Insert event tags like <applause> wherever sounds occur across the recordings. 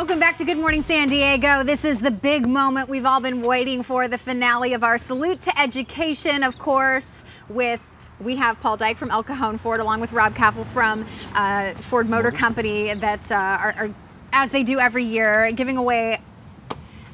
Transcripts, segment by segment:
Welcome back to Good Morning San Diego. This is the big moment we've all been waiting for, the finale of our Salute to Education, of course, with we have Paul Dyke from El Cajon Ford along with Rob Kaffel from uh, Ford Motor Company that uh, are, are, as they do every year, giving away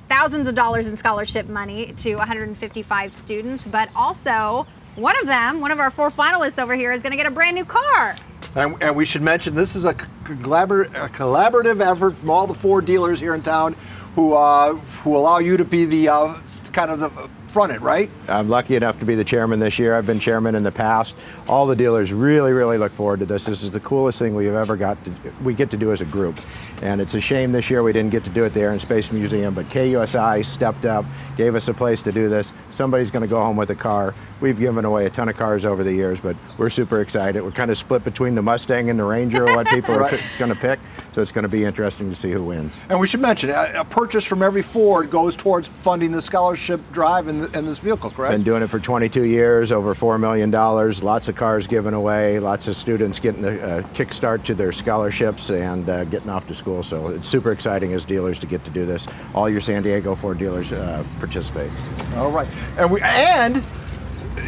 thousands of dollars in scholarship money to 155 students, but also one of them, one of our four finalists over here, is going to get a brand new car. And, and, we should mention this is a, collabor a, collaborative effort from all the four dealers here in town who uh, who allow you to be the uh, kind of the front it, right? I'm lucky enough to be the chairman this year. I've been chairman in the past. All the dealers really, really look forward to this. This is the coolest thing we've ever got to, we get to do as a group. And it's a shame this year we didn't get to do it there in Space Museum, but KUSI stepped up, gave us a place to do this. Somebody's going to go home with a car. We've given away a ton of cars over the years, but we're super excited. We're kind of split between the Mustang and the Ranger, what <laughs> people right. are going to pick. So it's going to be interesting to see who wins. And we should mention a, purchase from every Ford goes towards funding the scholarship drive in, in this vehicle, correct? Been doing it for 22 years, over $4 million, lots of cars given away, lots of students getting a, a kickstart to their scholarships and uh, getting off to school. So it's super exciting as dealers to get to do this. All your San Diego Ford dealers uh, participate. All right. And we and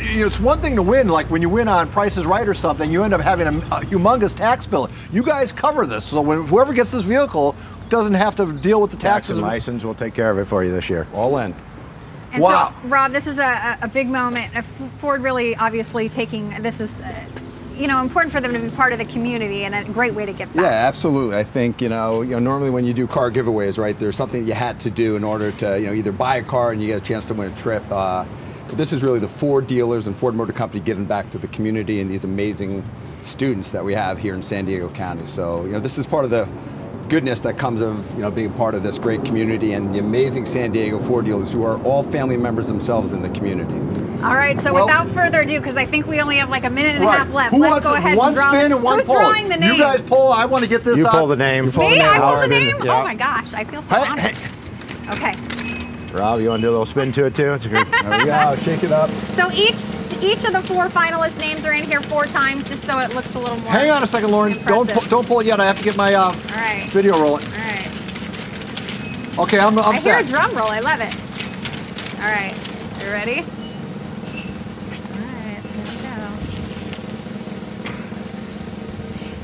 you know, it's one thing to win, like when you win on Price is Right or something, you end up having a, a humongous tax bill. You guys cover this, so when whoever gets this vehicle doesn't have to deal with the taxes. Tax and license, we'll take care of it for you this year. All in. And wow. so, Rob, this is a, a big moment. Ford really obviously taking this is. Uh, you know, important for them to be part of the community and a great way to get back. Yeah, absolutely. I think, you know, you know, normally when you do car giveaways, right, there's something you had to do in order to, you know, either buy a car and you get a chance to win a trip. Uh, this is really the Ford dealers and Ford Motor Company giving back to the community and these amazing students that we have here in San Diego County. So, you know, this is part of the goodness that comes of you know being part of this great community and the amazing San Diego Ford dealers who are all family members themselves in the community. All right, so well, without further ado, because I think we only have like a minute and right. a half left, Who let's go ahead one and draw. spin and one Who's pull? drawing the names? You guys pull. I want to get this. You up. pull the name. Me? Pull the name. I pull the name. Yeah. Oh my gosh, I feel so hey, honored. Hey. Okay. Rob, you want to do a little spin to it too? It's good. There we go. Shake it up. So each each of the four finalist names are in here four times, just so it looks a little more. Hang on a second, Lauren. Impressive. Don't pu don't pull it yet. I have to get my uh, right. video rolling. All right. Okay, I'm, I'm I set. hear a drum roll. I love it. All right. You ready? All right. Here we go.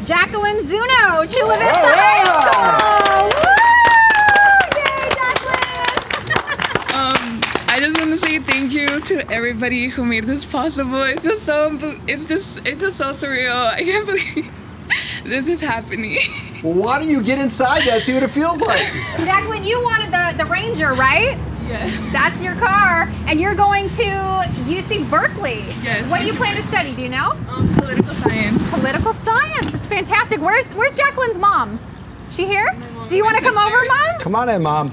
Jacqueline Zuno, Chula oh, Vista High School. <laughs> Um, I just want to say thank you to everybody who made this possible. It's just so it's just it's just so surreal. I can't <laughs> believe this is happening. Well, why don't you get inside that, see what it feels like? Jacqueline, you wanted the, the Ranger, right? Yes. <laughs> That's your car, and you're going to UC Berkeley. Yes. What do you plan to study? Do you know? Um, political science. Political science. It's fantastic. Where's Where's Jacqueline's mom? She here? Do you want to come over, mom? Come on in, mom.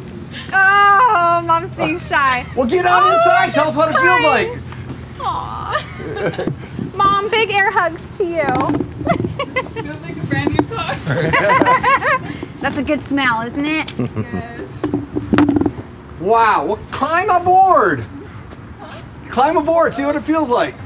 Oh, mom's being shy. Well, get out oh, inside. Tell us what crying. it feels like. Aww. <laughs> Mom, big air hugs to you. <laughs> Feels like a brand new car. That's a good smell, isn't it? yes. Wow. Well, climb aboard. Huh? Climb aboard. See what it feels like. <laughs>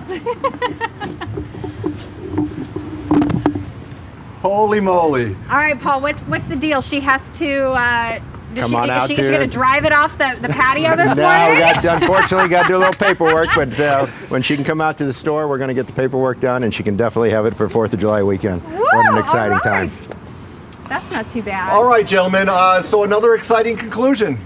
Holy moly. All right, Paul, what's what's the deal? She has to uh, Come she, on is out she, to she going to drive it off the, the patio this <laughs> no, morning? we got, <laughs> unfortunately, got to do a little paperwork. But uh, when she can come out to the store, we're going to get the paperwork done, and she can definitely have it for Fourth of July weekend. Woo, what an exciting right. time! That's not too bad. All right, gentlemen. Uh, so another exciting conclusion.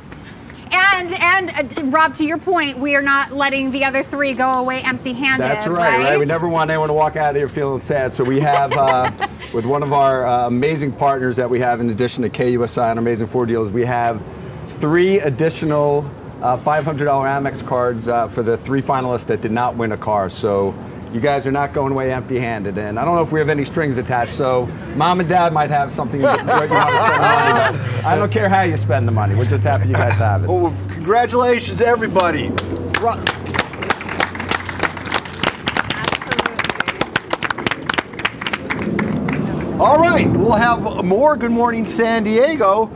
And and uh, Rob, to your point, we are not letting the other three go away empty-handed. That's right, right. right? We never want anyone to walk out of here feeling sad. So we have, uh, <laughs> with one of our uh, amazing partners that we have, in addition to KUSI and Amazing Ford Dealers, we have three additional uh, $500 Amex cards uh, for the three finalists that did not win a car. So you guys are not going away empty-handed. And I don't know if we have any strings attached, so mom and dad might have something where you want to spend the money. But I don't care how you spend the money. We're just happy you guys have it. Well, congratulations, everybody. All right, we'll have more Good Morning San Diego